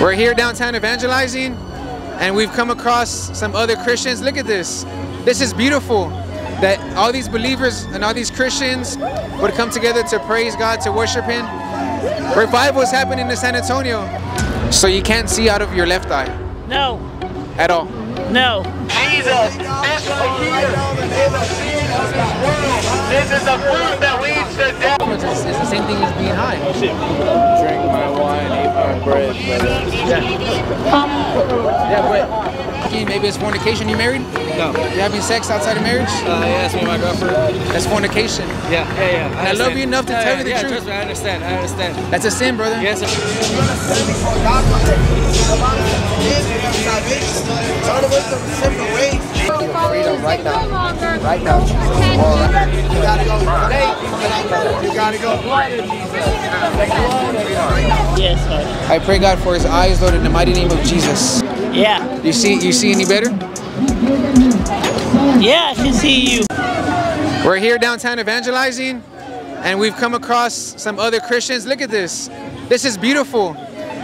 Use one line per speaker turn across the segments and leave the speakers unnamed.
We're here downtown evangelizing, and we've come across some other Christians. Look at this. This is beautiful that all these believers and all these Christians would come together to praise God, to worship Him. Revival is happening in San Antonio. So you can't see out of your left eye
No,
at all.
no.
Jesus, this right here is a sin of this world. This is a fruit that leads to death.
It's, it's the same thing as being high.
drink my wine, eat my bread, brother.
Yeah, but maybe it's fornication. You married?
No.
You having sex outside of marriage?
Uh, he asked me my girlfriend.
That's fornication.
Yeah, yeah, yeah.
I love you enough to
Yeah,
tell
yeah,
you the
yeah,
truth.
trust me, I understand. I understand.
That's a sin, brother.
Yes, sir.
Freedom right now.
Right now, Jesus.
You gotta go today. You gotta go.
Yes, sir.
I pray God for his eyes, Lord, in the mighty name of Jesus.
Yeah,
You see, you see any better?
yeah, I can see you.
We're here downtown evangelizing, and we've come across some other Christians. Look at this. This is beautiful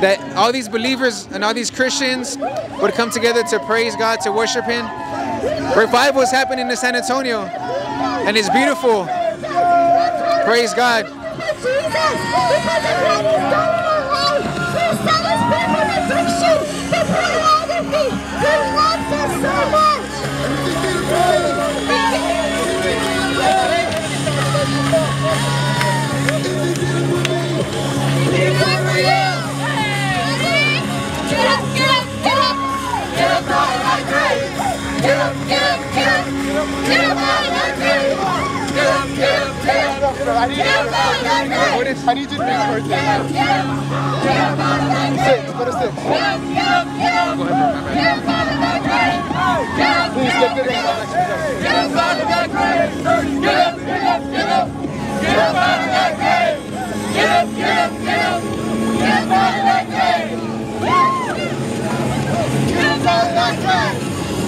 that all these believers and all these Christians would come together to praise God, to worship Him. Revival is happening in San Antonio, and it's beautiful. Praise God.
Jesus, Get up, get up, get up. Get up out of that grave. Get up, get up, get up. Get up out of that grave.
I need you to make a birthday.
Get up, get up. Get up out of that grave.
Six, go to six.
Get up, get up, get up. Get up out of that grave. Get up, get up, get
up.
up. Get up out of that grave. Get up, get up, get up. Get up out of that grave. Get up, get up, get up. Get up out of that grave. Get up out of that grave.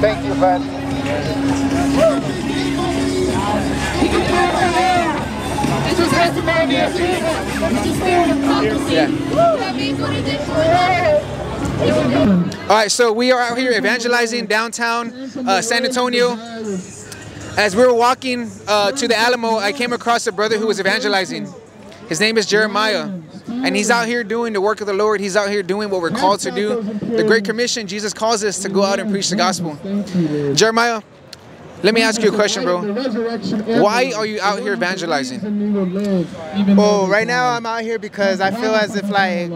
Especially right here. Thank you, bud. It's a testimony of Jesus. It's a spirit of prophecy. That means what it did for us.
All right, so we are out here evangelizing downtown uh, San Antonio. As we were walking uh, to the Alamo, I came across a brother who was evangelizing. His name is Jeremiah, and he's out here doing the work of the Lord. He's out here doing what we're called to do. The Great Commission, Jesus calls us to go out and preach the gospel. Jeremiah, let me ask you a question, bro. Why are you out here evangelizing?
Well, right now I'm out here because I feel as if like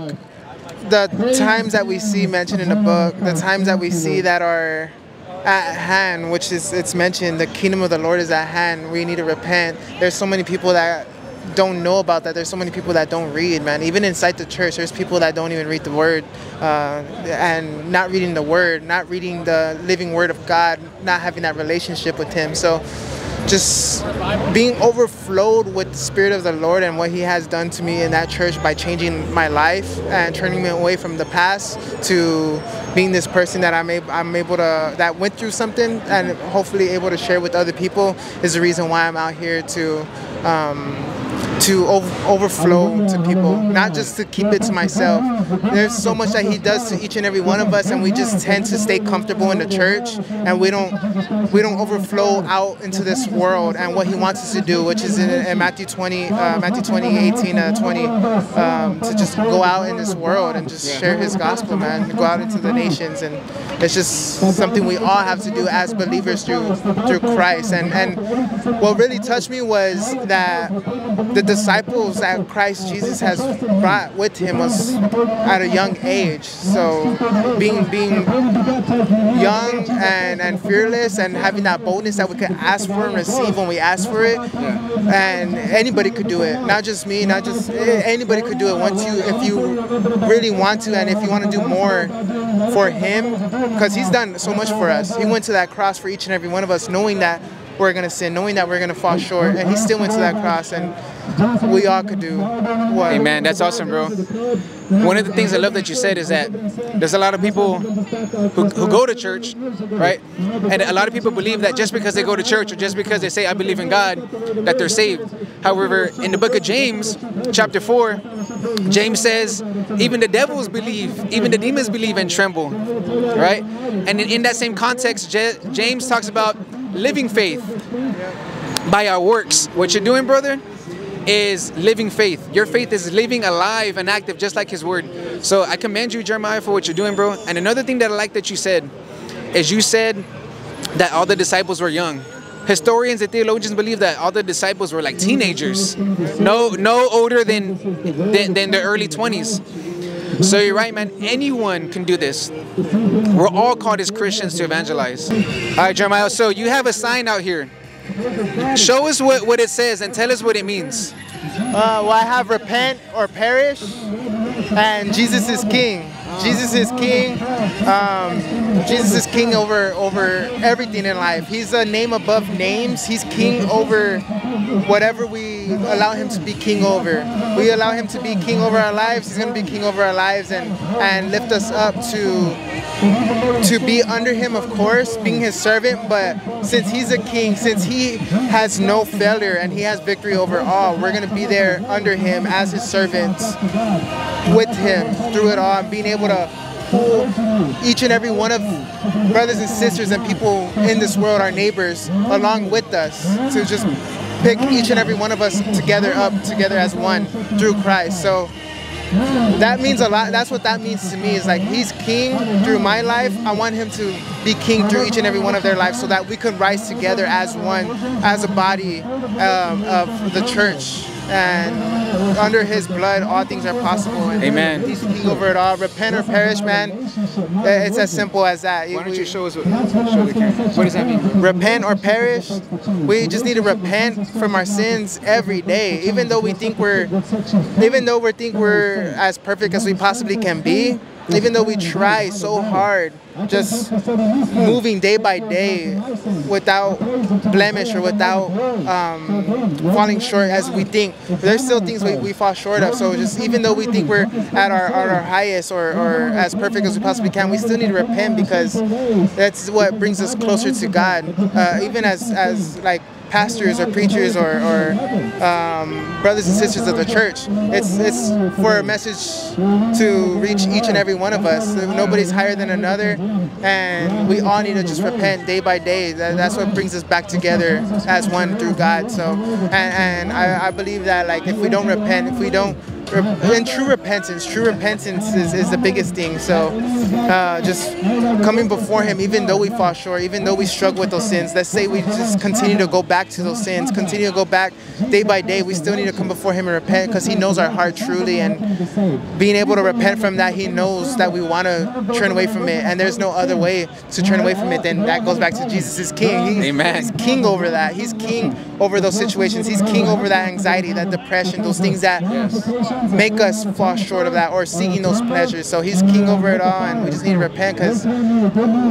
the times that we see mentioned in the book, the times that we see that are at hand, which is it's mentioned, the kingdom of the Lord is at hand. We need to repent. There's so many people that don't know about that. There's so many people that don't read, man. Even inside the church, there's people that don't even read the word, uh, and not reading the word, not reading the living word of God, not having that relationship with Him. So just being overflowed with the spirit of the Lord and what He has done to me in that church by changing my life and turning me away from the past to being this person that I'm able, I'm able to that went through something and hopefully able to share with other people is the reason why I'm out here to. Um, to ov- overflow to people, not just to keep it to myself. There's so much that he does to each and every one of us, and we just tend to stay comfortable in the church, and we don't we don't overflow out into this world and what he wants us to do, which is in, in Matthew 20, uh, Matthew 20, 18, uh, 20, um, to just go out in this world and just share his gospel, man. Go out into the nations, and it's just something we all have to do as believers through through Christ. And and what really touched me was that the disciples that Christ Jesus has brought with him was at a young age. So being being young and, and fearless and having that boldness that we could ask for and receive when we ask for it. And anybody could do it. Not just me, not just eh, anybody could do it once you if you really want to and if you want to do more for him because he's done so much for us. He went to that cross for each and every one of us knowing that we're going to sin, knowing that we're going to fall short and he still went to that cross and we all could do what
Amen. That's awesome, bro. One of the things I love that you said is that there's a lot of people who, who go to church, right? And a lot of people believe that just because they go to church or just because they say, I believe in God, that they're saved. However, in the book of James, chapter 4, James says, even the devils believe, even the demons believe and tremble, right? And in, in that same context, James talks about living faith by our works. What you're doing, brother, is living faith. Your faith is living alive and active, just like His Word. So I commend you, Jeremiah, for what you're doing, bro. And another thing that I like that you said is you said that all the disciples were young. Historians and theologians believe that all the disciples were like teenagers, no, no older than than, than the early 20s. So you're right, man. Anyone can do this. We're all called as Christians to evangelize. All right, Jeremiah. So you have a sign out here. Show us what, what it says and tell us what it means.
Uh, well, I have repent or perish, and Jesus is King. Jesus is King. Um, Jesus is King over over everything in life. He's a name above names. He's King over whatever we allow Him to be King over. We allow Him to be King over our lives. He's going to be King over our lives and and lift us up to to be under him, of course, being his servant, but since he's a king, since he has no failure and he has victory over all, we're going to be there under him as his servants with him through it all and being able to each and every one of brothers and sisters and people in this world, our neighbors, along with us to just pick each and every one of us together up together as one through Christ. So that means a lot. That's what that means to me. Is like he's king through my life. I want him to be king through each and every one of their lives, so that we could rise together as one, as a body um, of the church. And under His blood, all things are possible. And
Amen.
He's king over it all. Repent or perish, man. It's as simple as that.
Why don't you show us what, show the camera. What does that mean?
repent or perish. We just need to repent from our sins every day. Even though we think we're even though we think we're as perfect as we possibly can be, even though we try so hard, just moving day by day without blemish or without um, falling short as we think. There's still things we, we fall short of. So just even though we think we're at our at our highest or, or as perfect as we possibly can, we still need to repent because that's what brings us closer to God. Uh, even as as like pastors or preachers or, or um, brothers and sisters of the church. It's it's for a message to reach each and every one of us. Nobody's higher than another, and we all need to just repent day by day. That, that's what brings us back together as one through God. So, and, and I, I believe that like if we don't repent, if we don't and true repentance true repentance is, is the biggest thing. So uh, just coming before him even though we fall short even though we struggle with those sins let's say we just continue to go back to those sins continue to go back day by day we still need to come before him and repent because he knows our heart truly and being able to repent from that he knows that we want to turn away from it and there's no other way to turn away from it than that goes back to jesus. Is king. He's,
Amen.
he's king over that. He's king over those situations. He's king over that anxiety that depression those things that make us fall short of that or seeking those pleasures. So he's king over it all, and we just need to repent because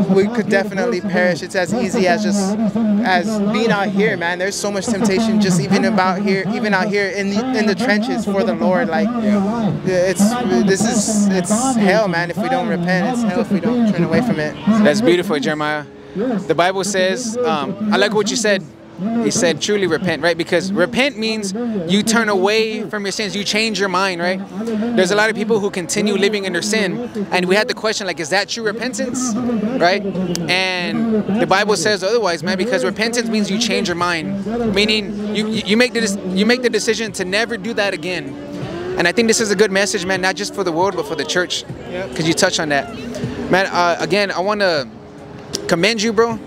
we could definitely perish. It's as easy as just as being out here, man. There's so much temptation just even about here, even out here in the in the trenches for the Lord. Like it's this is it's hell, man. If we don't repent, it's hell if we don't turn away from it.
That's beautiful, Jeremiah. The Bible says, um, I like what you said. He said, truly repent, right? Because repent means you turn away from your sins, you change your mind, right? There's a lot of people who continue living in their sin, and we had the question, like, is that true repentance, right? And the Bible says otherwise, man, because repentance means you change your mind, meaning you you make the you make the decision to never do that again. And I think this is a good message, man, not just for the world, but for the church. Because you touch on that, man. Uh, again, I want to commend you, bro,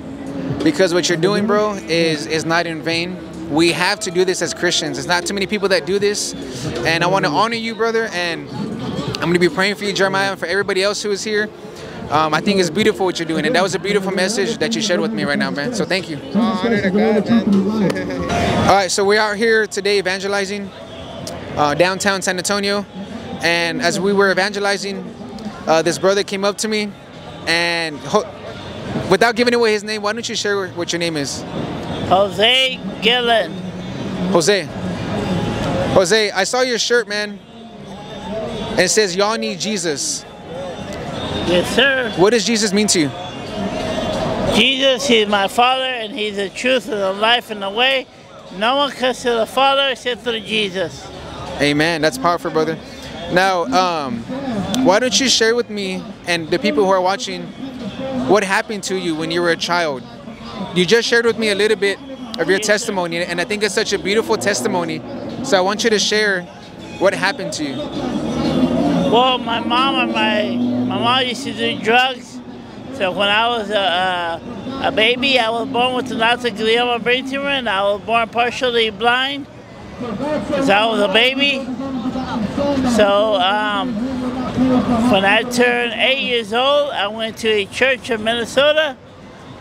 because what you're doing, bro, is is not in vain. we have to do this as Christians. There's not too many people that do this, and I want to honor you, brother. And I'm going to be praying for you, Jeremiah, and for everybody else who is here. Um, I think it's beautiful what you're doing, and that was a beautiful message that you shared with me right now, man. So thank you.
All honor to God, man.
All right, so we are here today evangelizing uh, downtown San Antonio, and as we were evangelizing, uh, this brother came up to me, and without giving away his name, why don't you share what your name is?
Jose Gillen.
Jose. Jose, I saw your shirt, man, and it says "Y'all need Jesus."
Yes, sir.
What does Jesus mean to you?
Jesus, He's my Father, and He's the truth and the life and the way. No one comes to the Father except through Jesus.
Amen. That's powerful, brother. Now, um, why don't you share with me and the people who are watching what happened to you when you were a child? You just shared with me a little bit of your testimony, and I think it's such a beautiful testimony. So I want you to share what happened to you.
Well, my mom and my my mom used to do drugs. So when I was a, a, a baby, I was born with an autistic glioma brain tumor, and I was born partially blind because I was a baby. So um, when I turned eight years old, I went to a church in Minnesota,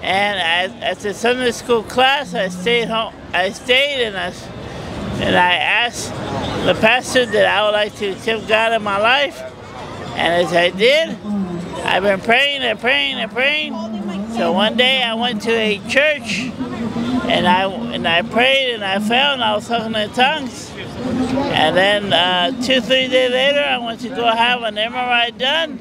and at, at the Sunday school class, I stayed home. I stayed and I and I asked the pastor that I would like to accept God in my life. And as I did, I've been praying and praying and praying. So one day I went to a church and I and I prayed and I fell and I was talking in tongues. And then uh, two, three days later, I went to go have an MRI done.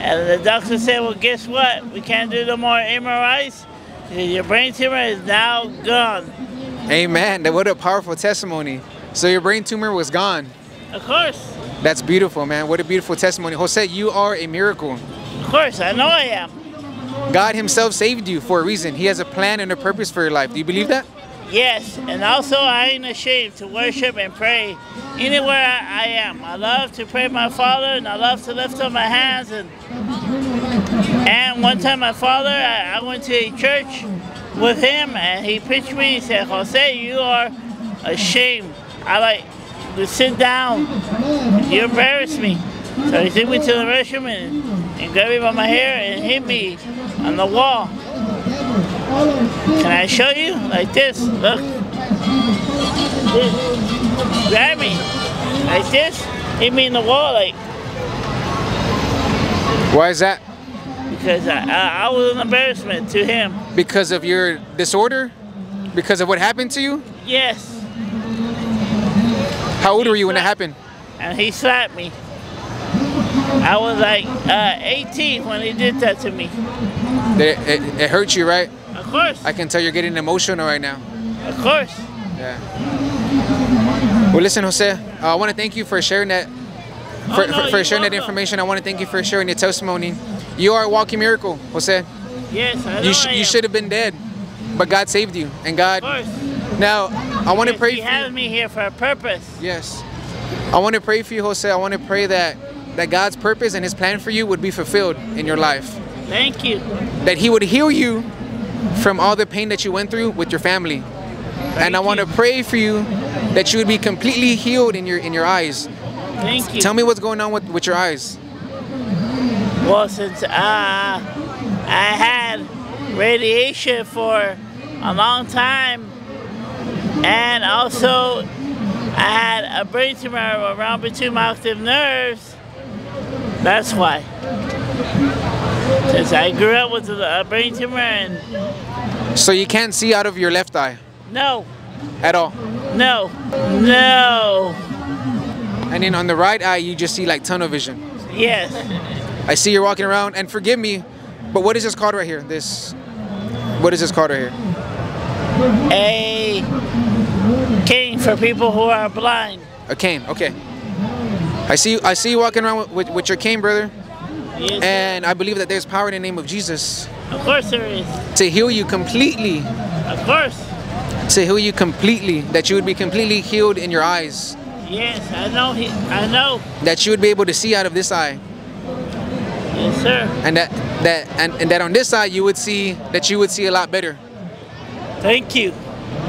And the doctor said, well, guess what? We can't do no more MRIs. Your brain tumor is now gone.
Amen. That what a powerful testimony. So your brain tumor was gone.
Of course.
That's beautiful, man. What a beautiful testimony. Jose, you are a miracle.
Of course, I know I am.
God Himself saved you for a reason. He has a plan and a purpose for your life. Do you believe that?
Yes, and also I ain't ashamed to worship and pray anywhere I, I am. I love to pray my Father, and I love to lift up my hands. And and one time my father, I, I went to a church with him, and he pitched me. He said, "Jose, you are ashamed. I like to sit down. You embarrass me." So he took me to the restroom and, and grabbed me by my hair and hit me on the wall. Can I show you? Like this. Look. This. Grab me. Like this. Hit me in the wall like
Why is that?
because I, I, I was an embarrassment to him.
Because of your disorder? Because of what happened to you?
Yes.
How old were you when it happened?
And he slapped me. I was like uh, 18 when he did that to me.
It, it, it hurt you, right?
Of course.
I can tell you're getting emotional right now.
Of course.
Yeah. Well, listen, Jose. Uh, I want to thank you for sharing that. For,
Oh, no,
for, for sharing that information, I want to thank you for sharing your testimony. You are a walking miracle, Jose.
Yes, I know
You, sh-
I
you should have been dead, but God saved you. And God,
Of course.
now I want to
Yes,
pray
He
for
has
you.
me here for a purpose.
Yes. I want to pray for you, Jose. I want to pray that that God's purpose and His plan for you would be fulfilled in your life.
Thank you.
That He would heal you from all the pain that you went through with your family. and I want to pray for you that you would be completely healed in your in your eyes.
Thank you.
Tell me what's going on with, with your eyes.
Well, since uh, I had radiation for a long time, and also I had a brain tumor around between my optic nerves, that's why. Since I grew up with a brain tumor, and
So you can't see out of your left eye
no,
at all.
no, no,
And then on the right eye, you just see like tunnel vision.
yes,
I see you're walking around, and forgive me, but what is this called right here? This, what is this called right here?
a cane for people who are blind.
A cane. Okay. I see. I see you walking around with, with, with your cane, brother,
Yes,
and I believe that there's power in the name of Jesus
of course there is.
to heal you completely.
Of course.
To heal you completely. That you would be completely healed in your eyes.
Yes, I know. He, I know.
That you would be able to see out of this eye,
Yes, sir.
and that that and, and that on this side you would see that you would see a lot better.
Thank you.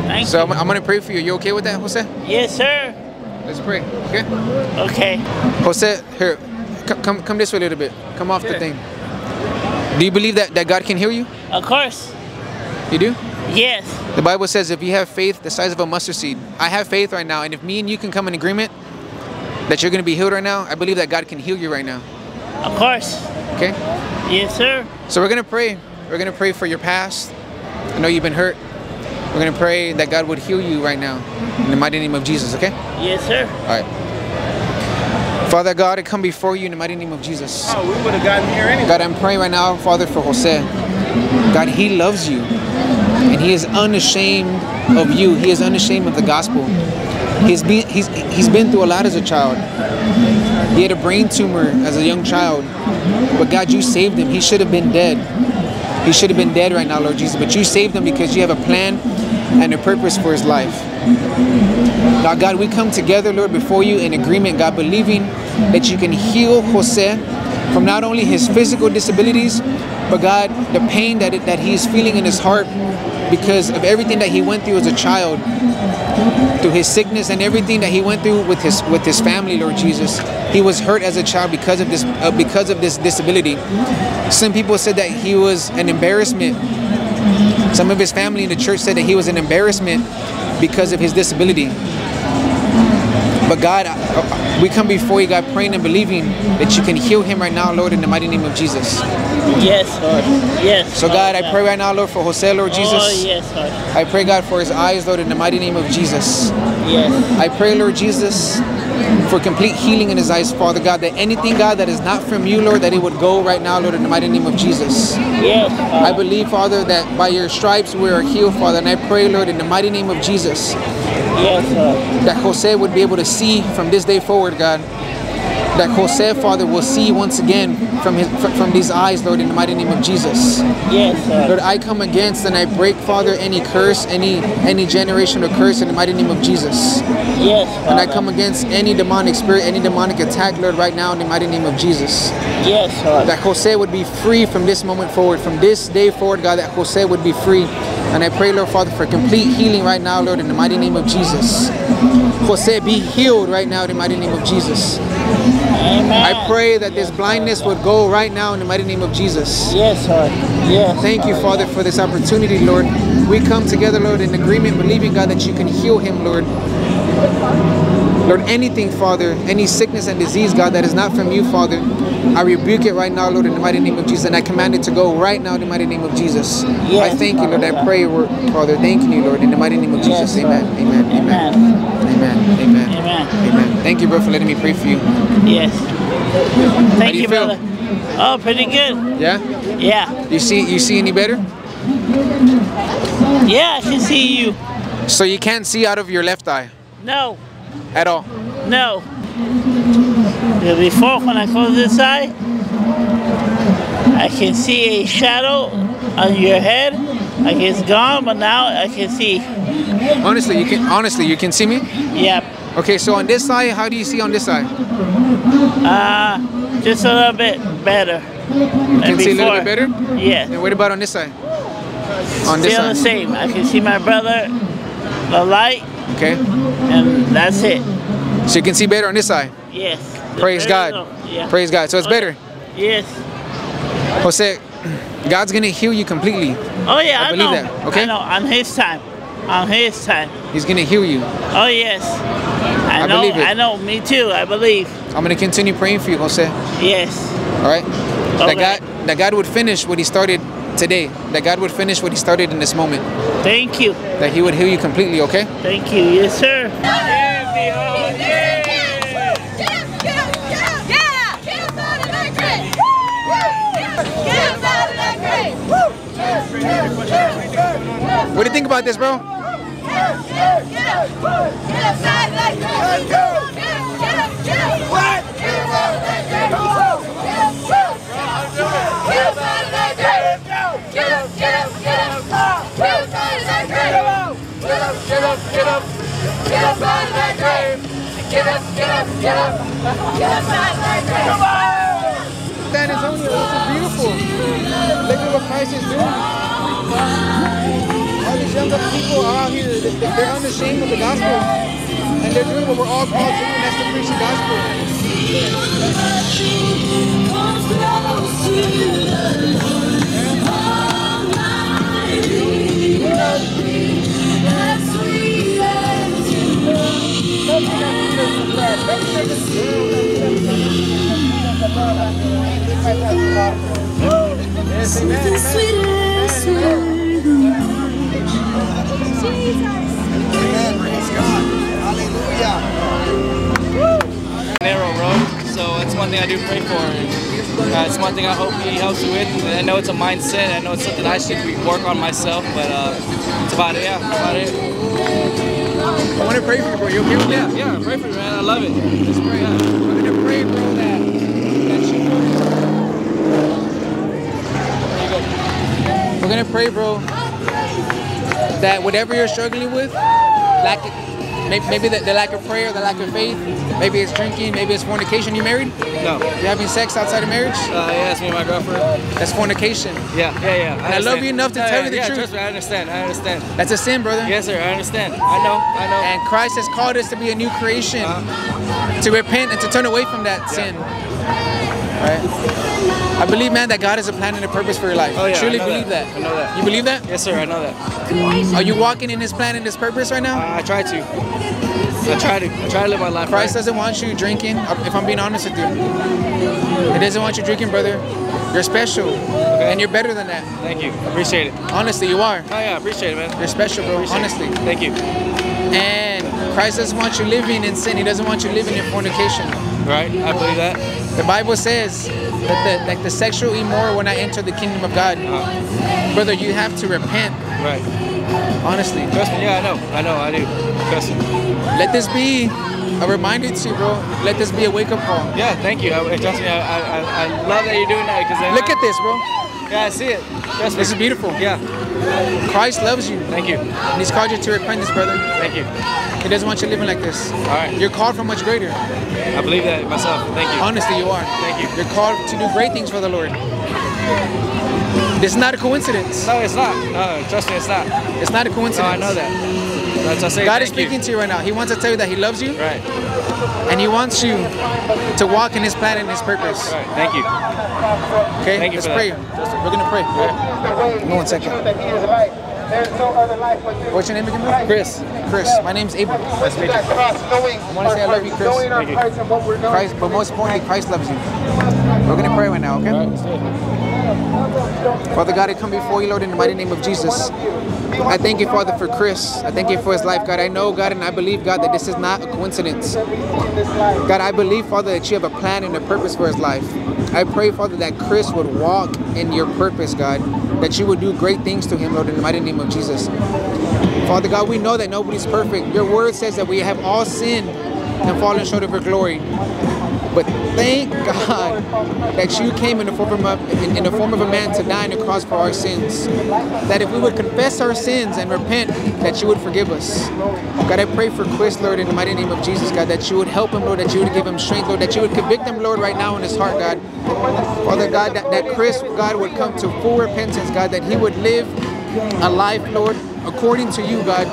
Thank
So
you.
I'm, I'm gonna pray for you. You okay with that, Jose?
Yes, sir.
Let's pray. Okay.
Okay.
Jose, here, come come this way a little bit. Come off the thing. Do you believe that, that God can heal you?
Of course.
You do?
Yes.
The Bible says if you have faith the size of a mustard seed, I have faith right now, and if me and you can come in agreement that you're gonna be healed right now, I believe that God can heal you right now.
Of course.
Okay?
Yes, sir.
So we're gonna pray. We're gonna pray for your past. I know you've been hurt. We're gonna pray that God would heal you right now. In the mighty name of Jesus, okay?
Yes, sir.
All right. Father God, I come before you in the mighty name of Jesus.
Oh, we would have gotten here anyway.
God, I'm praying right now, Father, for Jose. God, he loves you. And he is unashamed of you. He is unashamed of the gospel. He's been, he's, he's been through a lot as a child. He had a brain tumor as a young child. But God, you saved him. He should have been dead. He should have been dead right now, Lord Jesus. But you saved him because you have a plan and a purpose for his life. Now, God, we come together, Lord, before you in agreement, God, believing that you can heal Jose from not only his physical disabilities, but God, the pain that, it, that he's feeling in his heart because of everything that he went through as a child, through his sickness and everything that he went through with his with his family, Lord Jesus. He was hurt as a child because of this uh, because of this disability. Some people said that he was an embarrassment. Some of his family in the church said that he was an embarrassment because of his disability. But God, uh, we come before you, God, praying and believing that you can heal him right now, Lord, in the mighty name of Jesus.
Yes, Lord. Yes.
So, God, I pray right now, Lord, for Jose, Lord oh, Jesus.
Oh, yes, Lord.
I pray, God, for his eyes, Lord, in the mighty name of Jesus.
Yes.
I pray, Lord Jesus, for complete healing in his eyes, Father God, that anything, God, that is not from you, Lord, that it would go right now, Lord, in the mighty name of Jesus.
Yes.
I believe, Father, that by your stripes we are healed, Father, and I pray, Lord, in the mighty name of Jesus,
Yes, Lord.
that Jose would be able to see from this day forward, God. That Jose, Father, will see once again from his from these eyes, Lord, in the mighty name of Jesus.
Yes,
Lord,
Lord.
I come against and I break, Father, any curse, any any generational curse in the mighty name of Jesus.
Yes,
And I come against any demonic spirit, any demonic attack, Lord, right now in the mighty name of Jesus.
Yes, Lord.
That Jose would be free from this moment forward, from this day forward, God, that Jose would be free. And I pray, Lord Father, for complete healing right now, Lord, in the mighty name of Jesus. Jose, be healed right now in the mighty name of Jesus.
Amen.
I pray that this blindness would go right now in the mighty name of Jesus.
Yes, Lord. Yes.
Thank you, Father, for this opportunity, Lord. We come together, Lord, in agreement, believing, God, that you can heal him, Lord. Lord, anything, Father, any sickness and disease, God, that is not from you, Father, I rebuke it right now, Lord, in the mighty name of Jesus, and I command it to go right now in the mighty name of Jesus. I thank you, Lord. I pray, Father, thank you, Lord, in the mighty name of Jesus.
Yes,
Amen.
Lord.
Amen. Amen. Amen. Amen.
Amen.
Amen. Thank you, bro, for letting me pray for you.
Yes. Thank
you
you,
feel?
brother. Oh, pretty good.
Yeah?
Yeah.
You see you see any better?
Yeah, I can see you.
So you can't see out of your left eye
No.
at all.
No. Before, when I close this eye, I can see a shadow on your head. Like it's gone, but now I can see.
Honestly, you can honestly you can see me?
Yep.
Okay, so on this side, how do you see on this side?
Uh, just a little bit better.
You can see a little bit better?
Yeah.
And what about on this side? On this
Still the
side.
same. I can see my brother, the light,
Okay.
and that's it.
So you can see better on this side.
Yes.
Praise God.
Yeah.
Praise God. So it's better.
Yes.
Jose, God's gonna heal you completely.
Oh yeah,
I
I,
believe
know.
that, okay?
I know. On His time. On His time.
He's gonna heal you.
Oh yes. I,
I
know.
believe it.
I know. Me too. I believe.
I'm gonna continue praying for you, Jose.
Yes.
All right. That God, that God would finish what He started today. That God would finish what He started in this moment.
Thank you.
That He would heal you completely. Okay.
Thank you. Yes, sir.
What do you think about this, bro? Get a side like
that. Get up, get up, get up, get up out
of that grave! Come on!
San Antonio, this is beautiful. Look at what Christ is doing. All these young people are out here, they- they're unashamed of the gospel. And they're doing what we're all called to and that's to preach the gospel.
Amen. Praise God. Hallelujah.
narrow road, so that's one thing I do pray for. And, uh, it's one thing I hope he helps me with. And I know it's a mindset. I know it's something I should work on myself, but uh, it's about it. Yeah, about it.
I want to pray for you, bro. You okay with
Yeah,
that?
yeah. Pray for you, man. I love it. Let's pray. Yeah.
We're going to pray, bro, that, that To pray, bro, that whatever you're struggling with, lack maybe, maybe the, the lack of prayer, the lack of faith, maybe it's drinking, maybe it's fornication. You married?
No.
You having sex outside of marriage?
Uh, yeah, it's me and my girlfriend.
That's fornication.
Yeah, yeah, yeah.
I love you enough to
Yeah,
tell
yeah,
you the
yeah,
truth.
Trust me, I understand. I understand.
That's a sin, brother.
Yes, sir. I understand. I know. I know.
And Christ has called us to be a new creation,
Uh-huh.
to repent and to turn away from that sin. Right? I believe, man, that God has a plan and a purpose for your life.
Oh, yeah,
I truly
I
believe that.
that. I know that.
You believe that?
yes, sir. I know that.
Are you walking in His plan and His purpose right now?
I, I try to. I try to. I try to live my life.
Christ
right.
doesn't want you drinking, uh, if I'm being honest with you. He doesn't want you drinking, brother. You're special. And you're better than that.
Thank you. Appreciate it.
Honestly, you are.
Oh yeah, appreciate it, man.
You're special, bro.
Appreciate it.
Honestly.
Thank you.
And Christ doesn't want you living in sin. He doesn't want you living in fornication.
Right? I believe that.
The Bible says that the, like the sexual immoral will not enter the kingdom of God. Uh-huh. Brother, you have to repent.
Right.
Honestly.
Trust me. Yeah, I know. I know. I do. Trust me.
Let this be a reminder to you, bro. Let this be a wake up call.
Yeah. Thank you. I, trust me. I, I, I I love that you're doing that because
Look at this, bro.
Yeah, I see it. Trust me.
This is beautiful.
Yeah.
Christ loves you.
Thank you.
And he's called you to repentance, brother.
Thank you.
He doesn't want you living like this.
All right.
You're called for much greater.
I believe that myself. Thank you.
Honestly, you are.
Thank you.
You're called to do great things for the Lord. This is not a coincidence.
No, it's not. No, trust me, it's not.
It's not a coincidence.
No,
coincidence.
I know that. That's what I say.
God is
thank you.
speaking to you right now. He wants to tell you that He loves you
Right.
and He wants you to walk in His plan and His purpose.
Right. Thank you.
Okay?
Thank you
Let's
for
pray.
that.
We're gonna pray. Give me one second. What's your name again? bro?
Chris.
Chris. My name's Abel.
Let's meet that
I want to say I love you, Chris.
Thank you.
Christ and what we're doing.
Christ, but most importantly, Christ loves you. We're gonna pray right now, okay?
All right, let's do it.
Father God, I come before you, Lord, in the mighty name of Jesus. I thank you, Father, for Chris. I thank you for his life, God. I know, God, and I believe, God, that this is not a coincidence. God, I believe, Father, that you have a plan and a purpose for his life. I pray, Father, that Chris would walk in your purpose, God, that you would do great things to him, Lord, in the mighty name of Jesus. Father God, we know that nobody's perfect. Your word says that we have all sinned and fallen short of your glory. But thank God that you came in the form of in, in the form of a man to die on the cross for our sins. That if we would confess our sins and repent, that you would forgive us. God, I pray for Chris, Lord, in the mighty name of Jesus, God, that you would help him, Lord, that you would give him strength, Lord, that you would convict him, Lord, right now in his heart, God. Father God, that, that Chris, God, would come to full repentance, God, that he would live a life, Lord, according to you, God.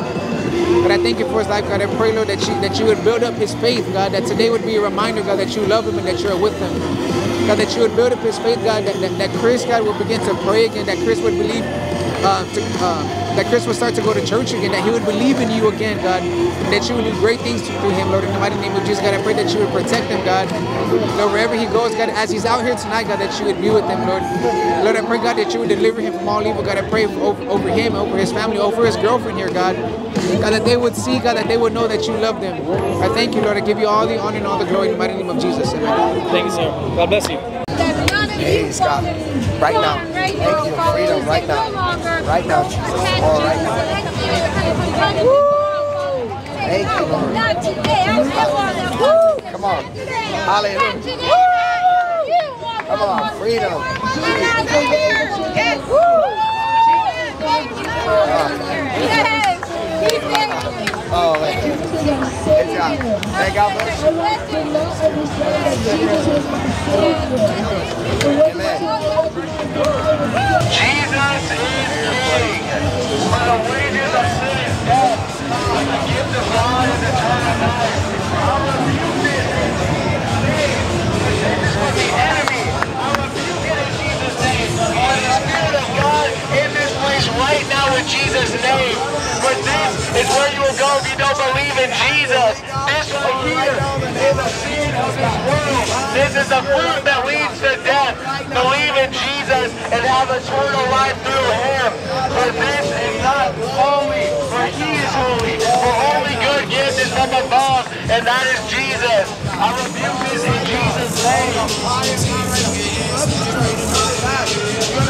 But I thank you for his life, God. I pray, Lord, that you that you would build up his faith, God. That today would be a reminder, God, that you love him and that you're with him. God, that you would build up his faith, God. That, that, that Chris, God, would begin to pray again. That Chris would believe, uh, to, uh, that Chris would start to go to church again. That he would believe in you again, God. That you would do great things through him, Lord. In the mighty name of Jesus, God, I pray that you would protect him, God. Lord, wherever he goes, God, as he's out here tonight, God, that you would be with him, Lord. Lord, I pray, God, that you would deliver him from all evil. God, I pray over, over him, over his family, over his girlfriend here, God. God, that they would see, God, that they would know that you love them. I thank you, Lord. I give you all the honor and all the glory in the mighty name of Jesus. Amen.
Thank you, sir. God bless you.
Praise God. Right now. Thank you freedom right now. Right now, Jesus. Oh, right now. Thank you, Lord. Come on. Hallelujah. Come on, freedom. Oh, thank you. Good job. Thank God bless you. Amen.
Jesus is King. For the wages of sin is death. The gift of God is eternal life. I rebuke name. This is for the enemy. I rebuke it in Jesus' name. For the Spirit of God this right now in Jesus' name. For this is where you will go if you don't believe in Jesus. This right here is the sin of this world. This is the fruit that leads to death. Believe in Jesus and have eternal life through Him. For this is not holy, for He is holy. For only good gift is from above, and that is Jesus. I rebuke this in Jesus' name.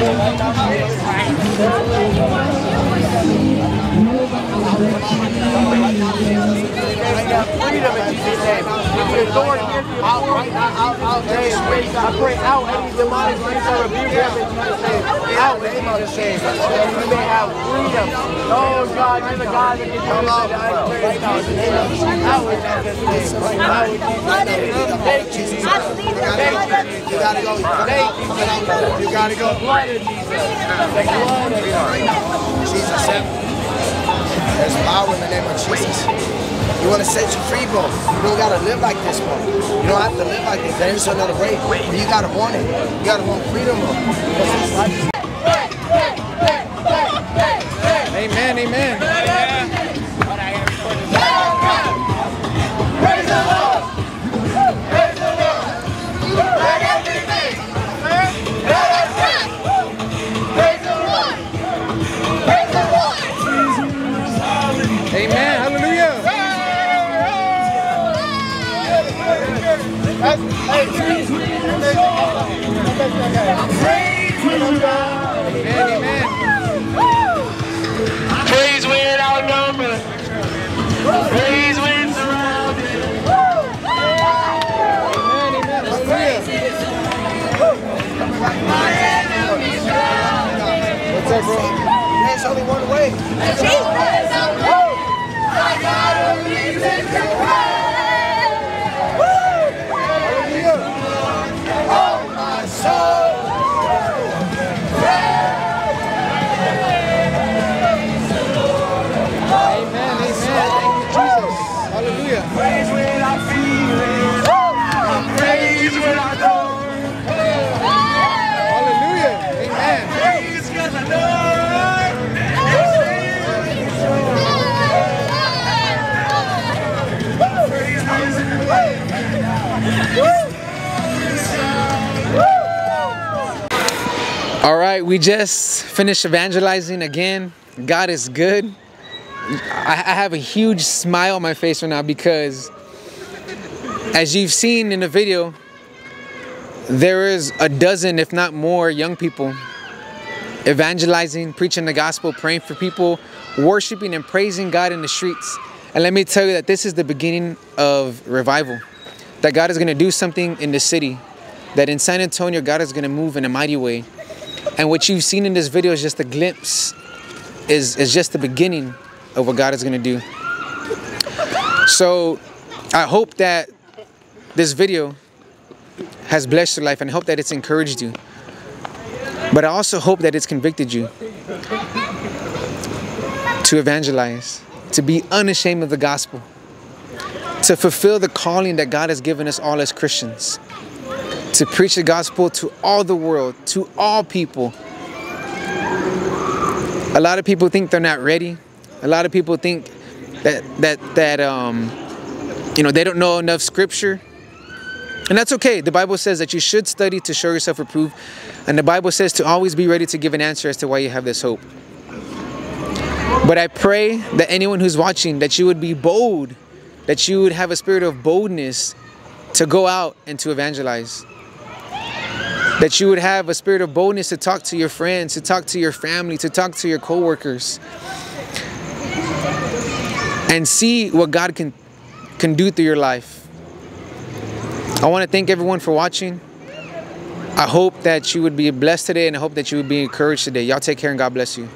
Lord. Freedom in Jesus' name. Me authority here to out right now, out, out, I pray out any demonic things that rebuke them in Jesus' name. Out in Jesus' name. That we may have freedom. Oh God, you're the God that can do I pray right now in the name of Jesus. Out in Jesus' name. Out in Jesus' name. Thank you, Jesus. Thank you.
You gotta go.
Thank you, Jesus.
You gotta go.
Blood of Jesus. The blood of Jesus.
Jesus. There's power in the name of Jesus. You want to set you free, bro. You don't gotta live like this, bro. You don't have to live like this. There is another way. But you gotta want it. You gotta want freedom, bro.
Amen, amen.
Praise when outnumbered. Praise when surrounded.
Amen, amen. Hallelujah. What's up, bro?
There's only one way.
Amen, All right, we just finished evangelizing again. God is good. I, have a huge smile on my face right now because, as you've seen in the video, there is a dozen, if not more, young people evangelizing, preaching the gospel, praying for people, worshiping and praising God in the streets. And let me tell you that this is the beginning of revival. That God is going to do something in the city. That in San Antonio, God is going to move in a mighty way. And what you've seen in this video is just a glimpse, is, is just the beginning of what God is going to do. So I hope that this video has blessed your life and I hope that it's encouraged you. But I also hope that it's convicted you to evangelize, to be unashamed of the gospel, to fulfill the calling that God has given us all as Christians, to preach the gospel to all the world, to all people. A lot of people think they're not ready. A lot of people think that that that um you know they don't know enough scripture. And that's okay. The Bible says that you should study to show yourself approved. And the Bible says to always be ready to give an answer as to why you have this hope. But I pray that anyone who's watching, that you would be bold, that you would have a spirit of boldness to go out and to evangelize. That you would have a spirit of boldness to talk to your friends, to talk to your family, to talk to your coworkers. And see what God can can do through your life. I want to thank everyone for watching. I hope that you would be blessed today and I hope that you would be encouraged today. Y'all take care and God bless you.